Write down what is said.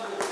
Hallelujah.